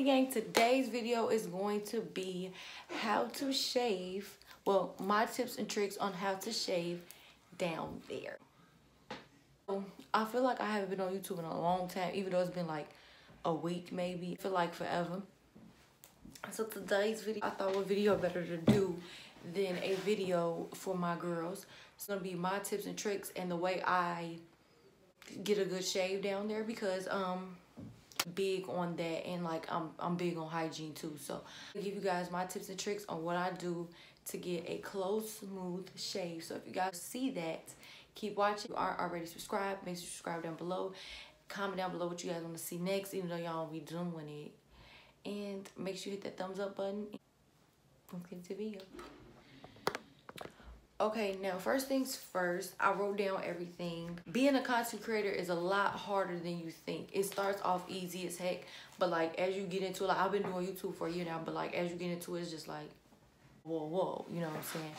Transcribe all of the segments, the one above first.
Alrighty gang, today's video is going to be how to shave, well, my tips and tricks on how to shave down there. So, I feel like I haven't been on YouTube in a long time, even though it's been like a week maybe. I feel like forever. So today's video, I thought what video better to do than a video for my girls. It's gonna be my tips and tricks and the way I get a good shave down there because um big on that and like I'm I'm big on hygiene too. So I'll give you guys my tips and tricks on what I do to get a close smooth shave. So if you guys see that, keep watching. If you aren't already subscribed, make sure you subscribe down below. Comment down below what you guys want to see next, even though y'all be doing it. And make sure you hit that thumbs up button. Let's get into the video. Okay, now first things first, I wrote down everything. Being a content creator is a lot harder than you think. It starts off easy as heck, but like as you get into it, like I've been doing YouTube for a year now, but like as you get into it, it's just like, whoa, whoa, you know what I'm saying?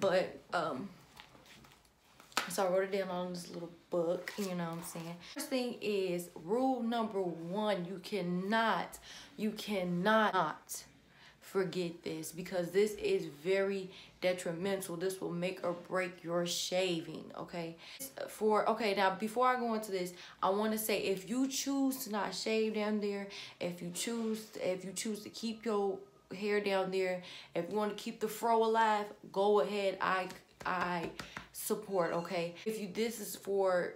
But, um, so I wrote it down on this little book, you know what I'm saying? First thing is rule number one, you cannot, you cannot forget this because this is very detrimental. This will make or break your shaving, okay? For okay, now before I go into this, I want to say if you choose to not shave down there, if you choose if you choose to keep your hair down there, if you want to keep the fro alive, go ahead. I I support, okay? If you this is for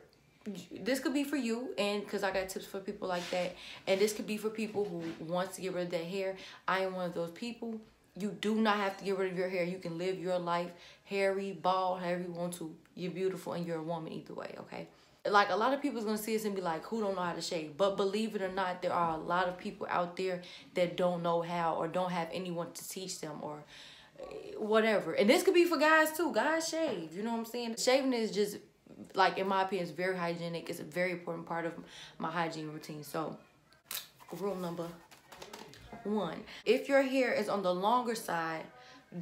this could be for you and because i got tips for people like that and this could be for people who wants to get rid of their hair. I am one of those people. You do not have to get rid of your hair. You can live your life hairy bald however you want to. You're beautiful and you're a woman either way okay? Like a lot of people is gonna see this and be like who don't know how to shave? But believe it or not there are a lot of people out there that don't know how or don't have anyone to teach them or eh, whatever. And this could be for guys too. Guys shave you know what i'm saying? Shaving is just like in my opinion, it's very hygienic. It's a very important part of my hygiene routine. So rule number one, if your hair is on the longer side,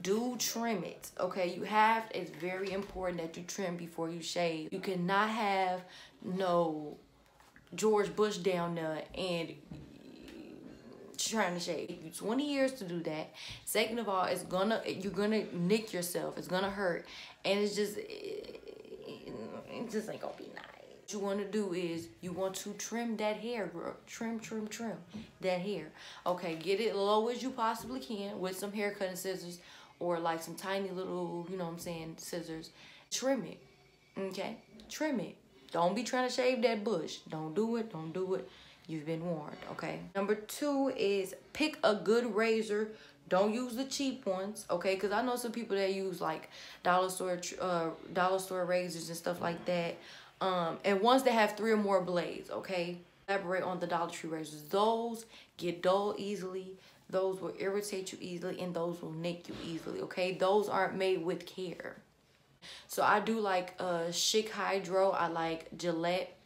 do trim it okay? You have it's very important that you trim before you shave. You cannot have no george bush down there and trying to shave. You 20 years to do that second of all it's gonna you're gonna nick yourself. It's gonna hurt. And it's just it just ain't gonna be nice. What you wanna do is you want to trim that hair, girl. Trim, trim, trim that hair. Okay, get it low as you possibly can with some hair cutting scissors or like some tiny little, you know what I'm saying, scissors. Trim it, okay? Trim it. Don't be trying to shave that bush. Don't do it, don't do it. You've been warned, okay? Number two is pick a good razor don't use the cheap ones, okay? Because I know some people that use like dollar store uh, dollar store razors and stuff like that. Um, and ones that have three or more blades, okay? Elaborate on the Dollar Tree razors. Those get dull easily. Those will irritate you easily and those will nick you easily, okay? Those aren't made with care. So I do like uh, Schick Hydro. I like Gillette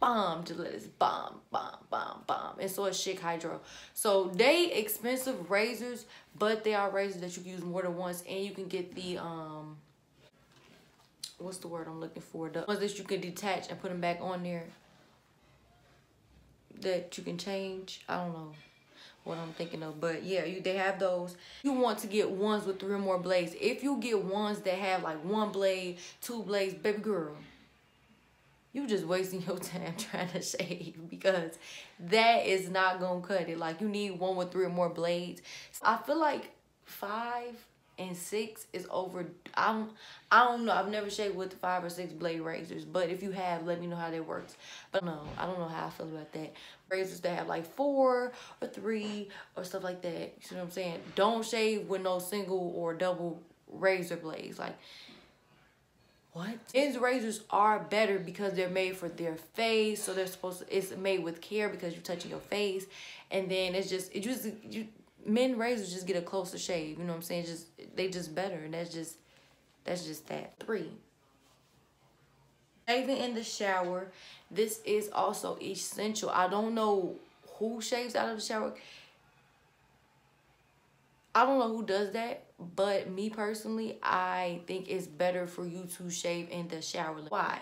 bomb Gillette's bomb, bomb, bomb, bomb. And so is Schick Hydro. So they expensive razors, but they are razors that you can use more than once. And you can get the, um, what's the word I'm looking for? The ones that you can detach and put them back on there that you can change. I don't know what I'm thinking of. But yeah, you they have those. You want to get ones with three or more blades. If you get ones that have like one blade, two blades, baby girl, you just wasting your time trying to shave because that is not gonna cut it. Like you need one with three or more blades. I feel like five and six is over. I don't, I don't know. I've never shaved with five or six blade razors, but if you have, let me know how that works. But no, I don't know how I feel about that. Razors that have like four or three or stuff like that. You see what I'm saying? Don't shave with no single or double razor blades. Like what? Men's razors are better because they're made for their face. So they're supposed to, it's made with care because you're touching your face. And then it's just, it just, you, men razors just get a closer shave. You know what I'm saying? Just, they just better. And that's just, that's just that. Three. Shaving in the shower. This is also essential. I don't know who shaves out of the shower. I don't know who does that, but me personally, I think it's better for you to shave in the shower. Why?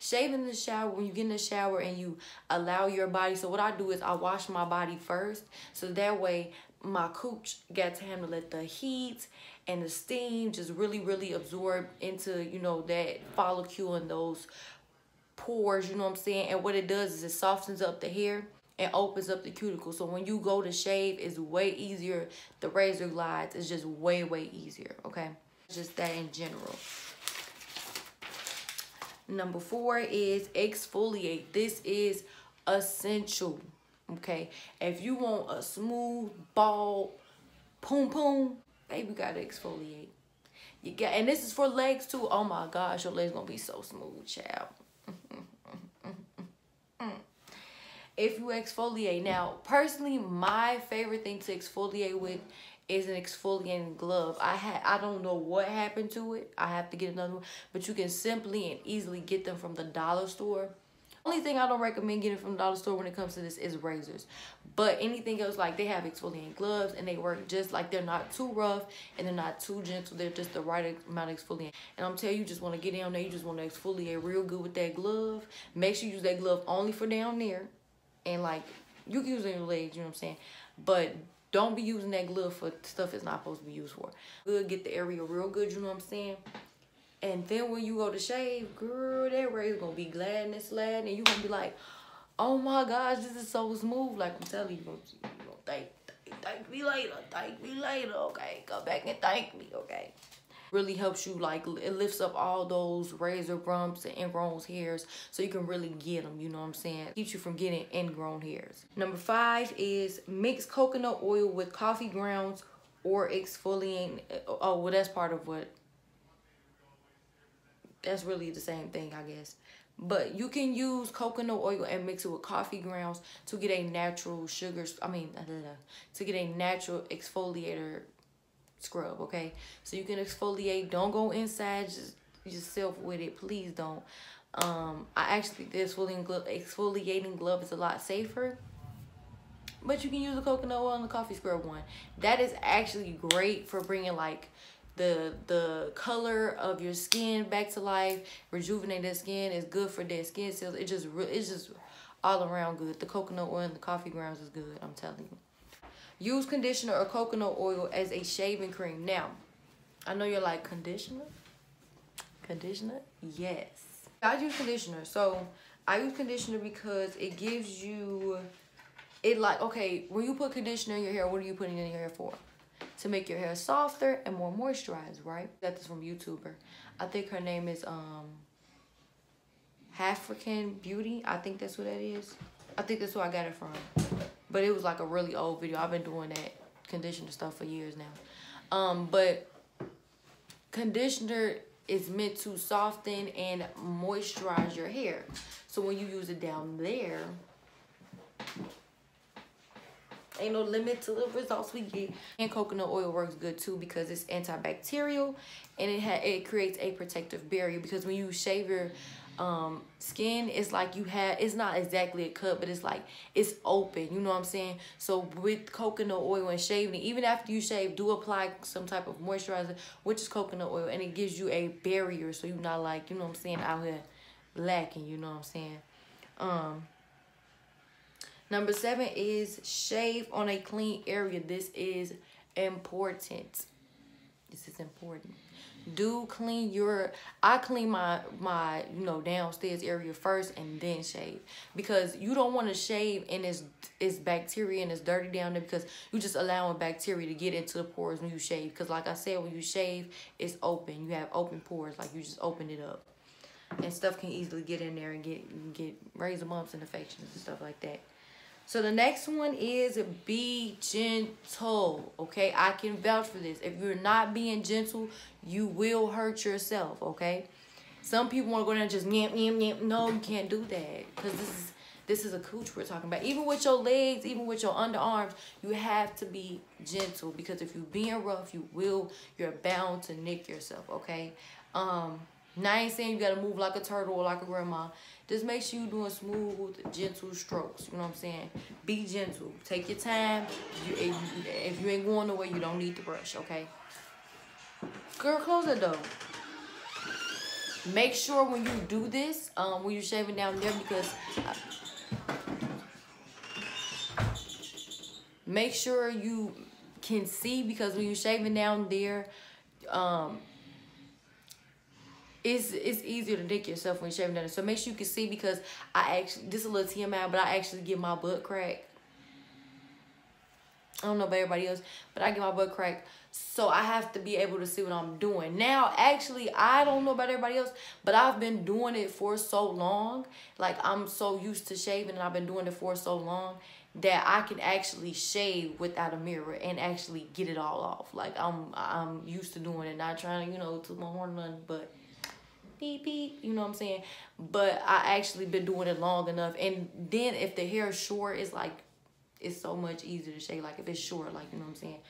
Shave in the shower, when you get in the shower and you allow your body. So what I do is I wash my body first. So that way my cooch gets time to let the heat and the steam just really, really absorb into, you know, that follicle and those pores, you know what I'm saying? And what it does is it softens up the hair and opens up the cuticle. So when you go to shave, it's way easier. The razor glides is just way, way easier, okay? Just that in general. Number four is exfoliate. This is essential, okay? If you want a smooth, bald, poom poom, baby gotta exfoliate. You got, and this is for legs too. Oh my gosh, your legs gonna be so smooth, child. If you exfoliate. Now, personally, my favorite thing to exfoliate with is an exfoliating glove. I had I don't know what happened to it. I have to get another one, but you can simply and easily get them from the dollar store. Only thing I don't recommend getting from the dollar store when it comes to this is razors. But anything else, like they have exfoliating gloves and they work just like they're not too rough and they're not too gentle. They're just the right amount of exfoliant. And I'm telling you, you just want to get down there. You just want to exfoliate real good with that glove. Make sure you use that glove only for down there and like you can use it in your legs, you know what I'm saying? But don't be using that glove for stuff it's not supposed to be used for. Good, get the area real good, you know what I'm saying? And then when you go to shave, girl, that razor gonna be glad and sliding, and you gonna be like, oh my gosh, this is so smooth. Like I'm telling you, you gonna, you gonna thank, thank, thank me later, thank me later, okay? Come back and thank me, okay? Really helps you like it lifts up all those razor bumps and ingrown hairs so you can really get them you know what i'm saying? Keeps you from getting ingrown hairs. Number five is mix coconut oil with coffee grounds or exfoliating uh, oh well that's part of what that's really the same thing i guess. But you can use coconut oil and mix it with coffee grounds to get a natural sugar i mean to get a natural exfoliator scrub, okay? So you can exfoliate. Don't go inside just yourself with it. Please don't. Um, I actually, this exfoliating glove, exfoliating glove is a lot safer. But you can use the coconut oil and the coffee scrub one. That is actually great for bringing like the the color of your skin back to life. Rejuvenate the skin is good for dead skin cells. It just it's just all around good. The coconut oil and the coffee grounds is good. I'm telling you. Use conditioner or coconut oil as a shaving cream. Now, I know you're like, conditioner? Conditioner? Yes. I use conditioner. So, I use conditioner because it gives you, it like, okay, when you put conditioner in your hair, what are you putting in your hair for? To make your hair softer and more moisturized, right? That is from YouTuber. I think her name is, um, African Beauty. I think that's what that is. I think that's where I got it from. But it was like a really old video. I've been doing that conditioner stuff for years now. Um, but conditioner is meant to soften and moisturize your hair. So when you use it down there, ain't no limit to the results we get. And coconut oil works good too because it's antibacterial and it ha it creates a protective barrier because when you shave your um skin it's like you have it's not exactly a cut but it's like it's open you know what i'm saying? So with coconut oil and shaving even after you shave do apply some type of moisturizer which is coconut oil and it gives you a barrier so you're not like you know what i'm saying out here lacking you know what i'm saying? Um number seven is shave on a clean area. This is important. This is important do clean your i clean my my you know downstairs area first and then shave. Because you don't want to shave and it's it's bacteria and it's dirty down there because you just allowing bacteria to get into the pores when you shave. Because like i said when you shave it's open. You have open pores like you just open it up. And stuff can easily get in there and get get razor bumps and infections and stuff like that so the next one is be gentle. Okay, I can vouch for this. If you're not being gentle, you will hurt yourself. Okay, some people want to go there and just yamp yamp yamp. No, you can't do that because this is this is a cooch we're talking about. Even with your legs, even with your underarms, you have to be gentle because if you're being rough, you will you're bound to nick yourself. Okay, um, Now I ain't saying you gotta move like a turtle or like a grandma. Just make sure you doing smooth, gentle strokes. You know what I'm saying? Be gentle. Take your time. You, if, you, if you ain't going nowhere, you don't need to brush, okay? Girl, close the door. Make sure when you do this, um, when you're shaving down there, because make sure you can see because when you're shaving down there, um, it's it's easier to dick yourself when you're shaving down. So make sure you can see because I actually this is a little TMI, but I actually get my butt crack. I don't know about everybody else, but I get my butt crack. So I have to be able to see what I'm doing. Now, actually, I don't know about everybody else, but I've been doing it for so long. Like, I'm so used to shaving and I've been doing it for so long that I can actually shave without a mirror and actually get it all off. Like I'm I'm used to doing it, not trying to, you know, to my horn none, but beep, you know what I'm saying? But I actually been doing it long enough. And then if the hair is short, it's like it's so much easier to shave. Like if it's short, like you know what I'm saying.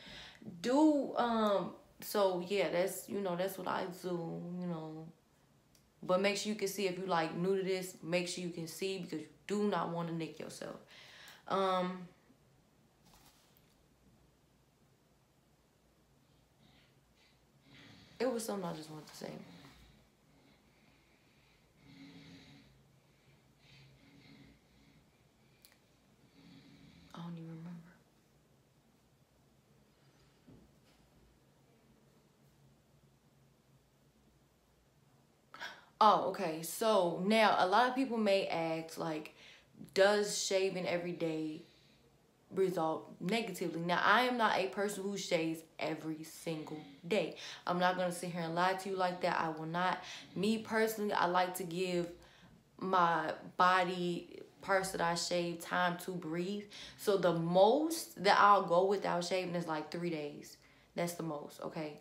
Do um so yeah, that's you know, that's what I do, you know. But make sure you can see if you like new to this, make sure you can see because you do not want to nick yourself. Um, it was something I just wanted to say. Don't remember. Oh, okay. So now a lot of people may ask, like, does shaving every day result negatively. Now, I am not a person who shaves every single day. I'm not going to sit here and lie to you like that. I will not. Me personally, I like to give my body parts that I shave time to breathe. So the most that I'll go without shaving is like three days. That's the most, okay?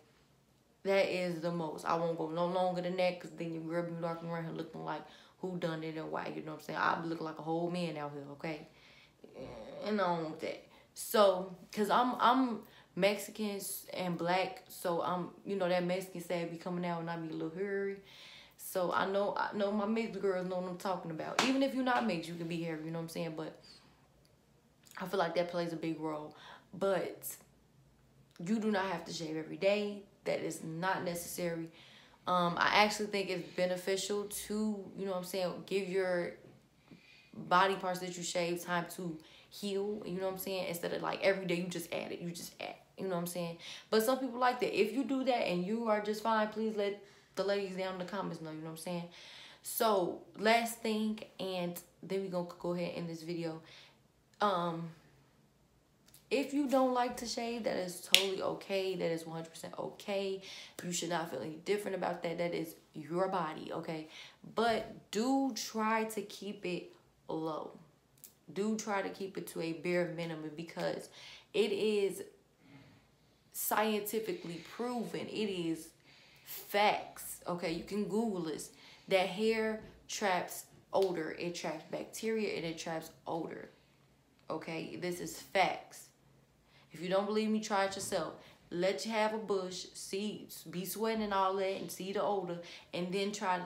That is the most. I won't go no longer than that because then your girl be walking around here looking like who done it and why. You know what I'm saying? I look like a whole man out here, okay? And I don't want that. So, cause I'm I'm Mexican and black, so I'm you know that Mexican side be coming out and I be a little hairy. So I know I know my mixed girls know what I'm talking about. Even if you're not mixed, you can be hairy. You know what I'm saying? But I feel like that plays a big role. But you do not have to shave every day. That is not necessary. Um, I actually think it's beneficial to, you know what I'm saying, give your body parts that you shave time to heal, you know what I'm saying? Instead of like every day you just add it, you just add, you know what I'm saying? But some people like that. If you do that and you are just fine, please let the ladies down in the comments know, you know what I'm saying? So last thing, and then we gonna go ahead in this video. Um, if you don't like to shave, that is totally okay. That is 100% okay. You should not feel any different about that. That is your body, okay? But do try to keep it low. Do try to keep it to a bare minimum because it is scientifically proven. It is facts, okay? You can Google this. That hair traps odor. It traps bacteria and it traps odor. Okay, this is facts. If you don't believe me, try it yourself. Let you have a bush, see, be sweating and all that, and see the odor, and then try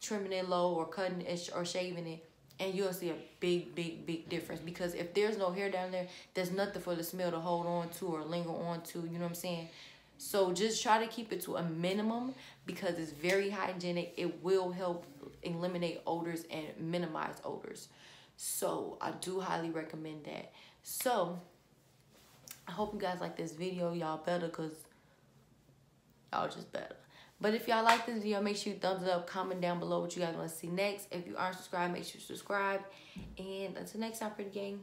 trimming it low or cutting it or shaving it, and you'll see a big, big, big difference. Because if there's no hair down there, there's nothing for the smell to hold on to or linger on to. You know what I'm saying? So just try to keep it to a minimum because it's very hygienic. It will help eliminate odors and minimize odors. So I do highly recommend that. So I hope you guys like this video. Y'all better because y'all just better. But if y'all like this video, make sure you thumbs it up, comment down below what you guys want to see next. If you aren't subscribed, make sure you subscribe. And until next time, pretty gang.